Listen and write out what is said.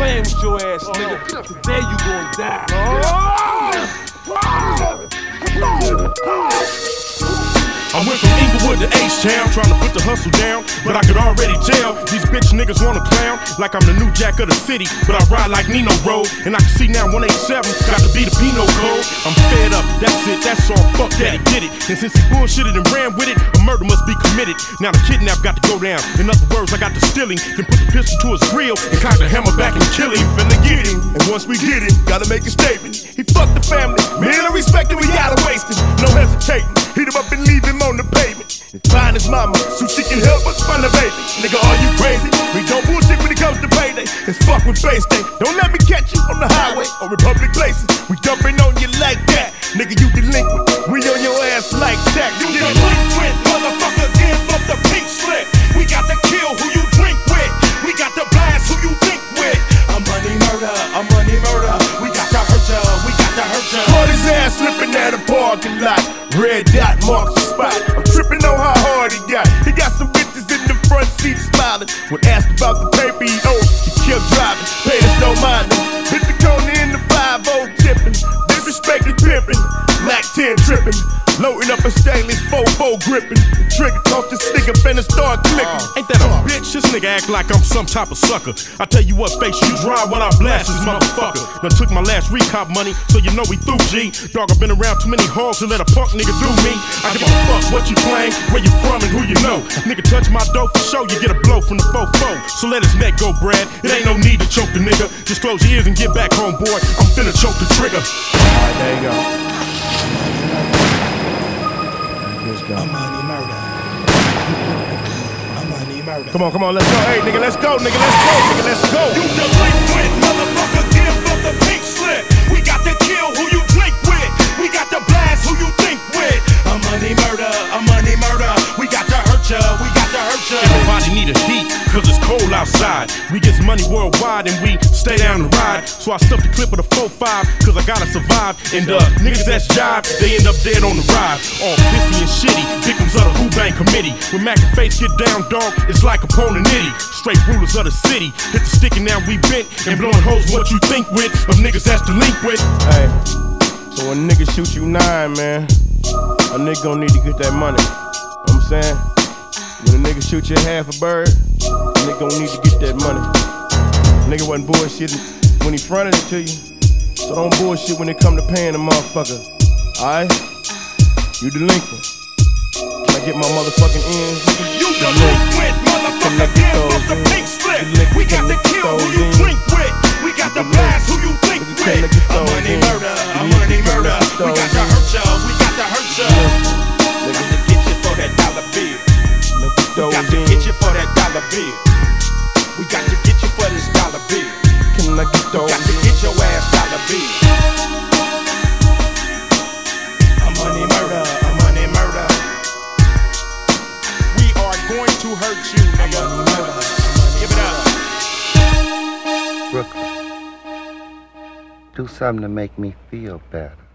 playing with your ass, nigga. Today you gonna die. Inglewood to H-Town, trying to put the hustle down. But I could already tell these bitch niggas wanna clown like I'm the new jack of the city. But I ride like Nino Brown, and I can see now 187 got to be the penal code. I'm fed up, that's it, that's all. Fuck that, he did it. And since he bullshitted and ran with it, a murder must be committed. Now the kidnap got to go down. In other words, I got the stealing, then put the pistol to his grill and cock the hammer back and kill him. Finna get him, and once we get him, gotta make a statement. He fucked the family, man, I respect it, find his mama, so she can help us find the baby. Nigga, are you crazy? We don't bullshit when it comes to payday. It's fuck with face day. Don't let me catch you on the highway or in public places. We jumping on you like that. Nigga, you delinquent. We on your ass like that. You delinquent, motherfucker, give up the pink slip. We got to kill who you drink with. We got to blast who you think with. A money murder, a money murder. We got to hurt ya, we got to hurt ya. Caught his ass slipping at a parking lot. Red dot marks spot. I'm tripping on how hard he got. He got some bitches in the front seat smiling. When asked about the paper he owed, he kept driving. Mack 10 tripping. Loading up a stainless 4-4 gripping. The trigger toss this nigga finna start clicking. Ain't that a bitch? This nigga act like I'm some type of sucker. I tell you what, face you dry when I blast this motherfucker. Done took my last recop money, so you know we through G. Dog, I've been around too many halls to let a punk nigga do me. I give a fuck what you claim, where you from, and who you know. Nigga touch my dough for show, you get a blow from the fofo. So let his neck go, Brad. It ain't no need to choke the nigga. Just close your ears and get back home, boy. I'm finna choke the trigger. Alright, there you go. Come on, come on, let's go. Hey, nigga, let's go, nigga, let's go, nigga, let's go. Outside. We get money worldwide and we stay down the ride. So I stuffed the clip with a 4-5, cause I gotta survive. And uh, niggas that's jive, they end up dead on the ride. All pissy and shitty, victims of the Who Bang Committee. When Mack and Face get down, dog, it's like a pony nitty. Straight rulers of the city. Hit the stick and now we bent and blowing hoes what you think with of niggas that's delinquent. Hey, so when a nigga shoot you nine, man, a nigga need to get that money. Know what I'm saying? When a nigga shoot you half a bird, a nigga gonna need to get that money. Nigga wasn't bullshitting when he fronted it to you. So don't bullshit when it come to paying a motherfucker. Alright? You delinquent. Can I get my motherfucking ends? You delinquent, motherfucker, give up the pink slip. We got to kill who you drink with. We got to blast who you think with. Dollar bill. We got to get you for this dollar bill. Can I get We those got to get your ass dollar bill. A money murder, a money murder. We are going to hurt you, nigga. Give it up. Brooklyn. Do something to make me feel better.